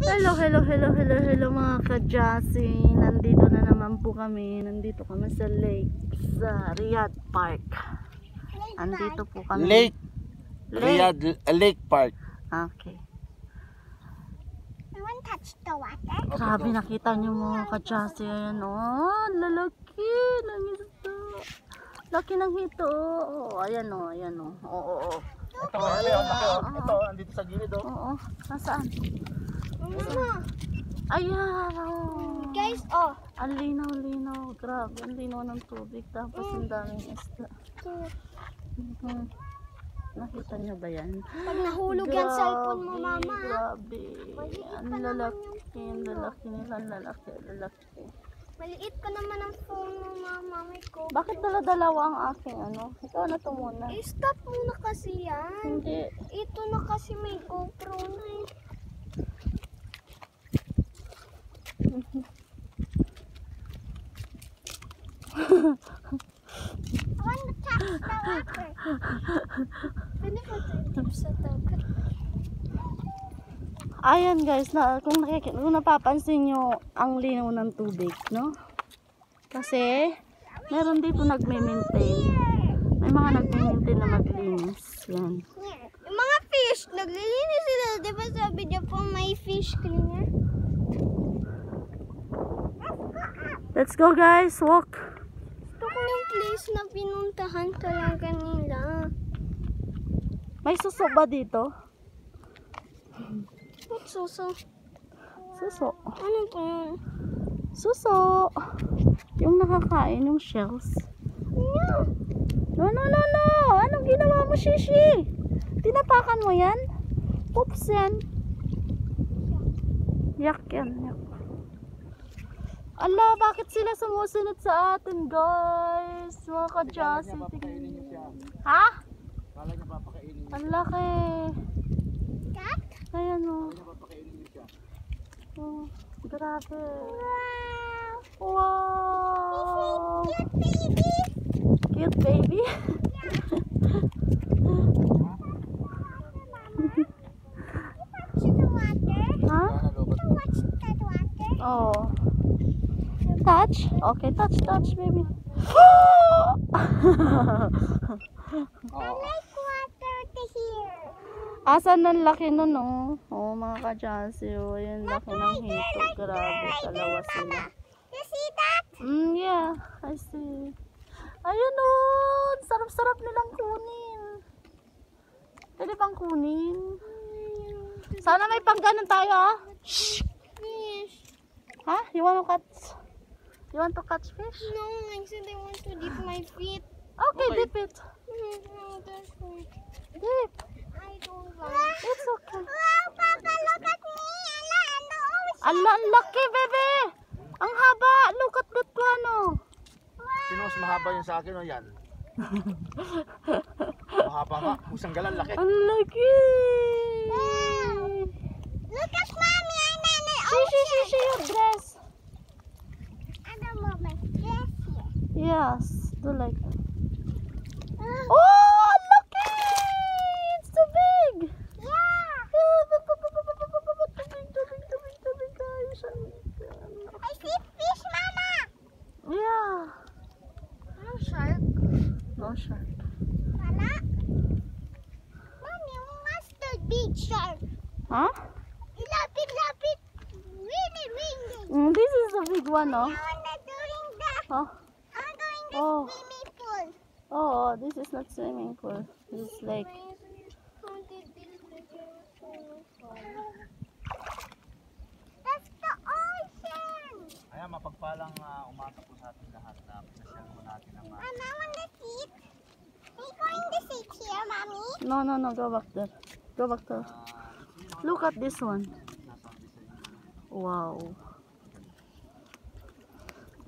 Hello, hello, hello, hello, hello mga ka-Jassy. Nandito na naman po kami. Nandito kami sa lake sa Riyadh Park. Nandito po kami. Lake. Lake. Riyadh uh, Lake Park. Okay. I want to touch the water. Grabe, nakita niyo mga ka-Jassy. Ayan, oh. Lalaki. Nangista. Laki ng hito. Oh, ayan, oh. Ayan, oh. Oo, oo, oo. Ito, ito, ito, ito, andito sa gilid oh. Oo, nasaan? Mama, Ayan, oh. guys, oh. Ang linaw-linaw. Grabe, ang linaw ng tubig. Tapos ang daming isda. Mhm. Nakita niyo ba yan? Pag nahulog yung cellphone mo, mama. Grabe. Ang lalaki, ang lalaki nila, ang lalaki, ang lalaki. Maliit pa naman ang phone mo, mama. May ko. Bakit dala-dalawa ang aking ano? Ikaw na to muna. Eh, stop muna kasi yan. Hindi. Ito na kasi may GoPro na eh. I want to touch the water. Pwede ko tayo sa dagat. Ayan guys, na, kung, nakik- kung napapansin nyo ang linaw ng tubig, no? Kasi, meron dito nagme-maintain. May mga nagme-maintain na maglinis. Yan. Yung mga fish, naglilinis sila. Di ba sabi niya po may fish cleaner? Let's go guys, walk. Place na pinuntahan talaga nila. May suso ba dito? What suso? Suso. Ano yun? Suso. Yung nakakain, yung shells. Yeah. No, no, no, no. Anong ginawa mo, Shishi? Tinapakan mo yan? Oops yan. Yak yan, yak. Ala, bakit sila sumusunod sa atin, guys? Mga ka-Jassy, tingnan niyo. Ha? Kala niya papakainin niya. Ang laki. Cat? Ayan o. Kala niya papakainin niya siya. Oh, grabe. Wow! Wow. Cute baby! Cute baby. Oh. Touch? Okay, touch, touch, baby. I like water to here. Asan ang laki nun, oh? Oh, mga ka-Jassy, oh. Yung laki ng hito. Grabe, dalawa sila. You see that? Mm, yeah, I see. Ayun, oh. Sarap-sarap nilang kunin. Pwede bang kunin? Sana may pangganon tayo, ah. Shh! Ha? You to catch? You want to catch fish? No, I said I want to dip my feet. Okay, Okay. dip it. No, that's fine. Dip. I don't want. It's okay. Wow, Papa, look at me. Ala, ano? Ala, ang laki, bebe! Ang haba! Look at that one, oh. Sino mas mahaba yung sa akin o yan? Mahaba nga. Musang galan, laki. Ang laki! No shark. Wala. Mommy, what's the big shark? Huh? Lapit, lapit. Really, really. Mm, this is a big one, I oh. wanna doing the, Oh, I'm doing the Oh. swimming pool. oh, this is not swimming pool. This is lake. That's the ocean. Ayan, mapagpalang uh, umaga po sa ating lahat na pinasyal po natin ang uh, Mama, want the seat? Are you going to sit here, mommy? No, no, no. Go back there. Go back there. Look at this one. Wow.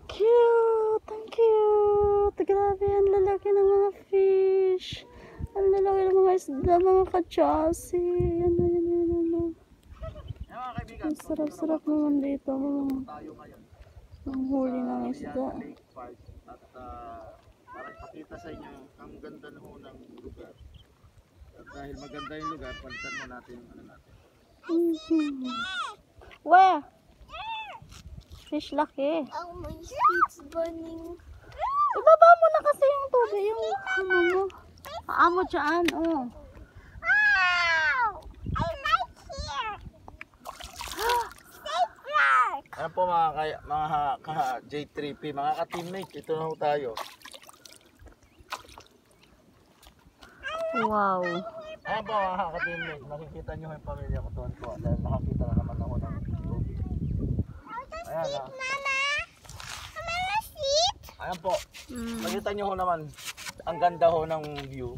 Cute! Ang cute! Grabe, ang lalaki ng mga fish. Ang lalaki ng mga isda, mga kachasi. Ano, yan, yan, ano. Ang sarap-sarap naman dito. Ang huli ng isda. At uh, para ipakita sa inyo ang ganda ng lugar. Dahil maganda yung lugar, palitan mo natin yung ano natin. Mhm. Where? Fish laki. Oh, my feet's burning. Ibaba mo na kasi yung tubig, yung ano mo. Paa mo dyan, oh. Wow! I like here. Safe rock. Ano po mga, kaya, mga ka, J3P, mga ka-teammate, ito na tayo. Wow. Ayan po mga ka-teammate, makikita nyo yung pamilya ko doon po. Dahil nakakita na naman ako ng tubig. Ayan ah. Mama, Mama, sit. Ayan po, Mm. makita nyo ho naman, ang ganda ho ng view.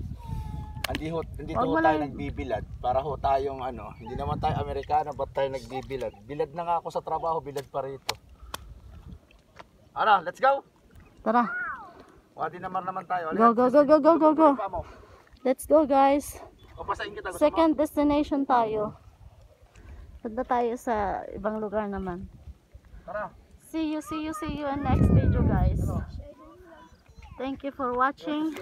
Hindi ho, hindi ho tayo nagbibilad. Para ho tayong ano, hindi naman tayo Amerikano, ba't tayo nagbibilad? Bilad na nga ako sa trabaho, bilad pa rito. Ano, let's go! Tara. Wadi naman naman tayo. Go, go, go, go, go, go, go. Let's go, guys. Second destination tayo. Punta tayo sa ibang lugar naman. Tara. See you, see you, see you in next video, guys. Thank you for watching.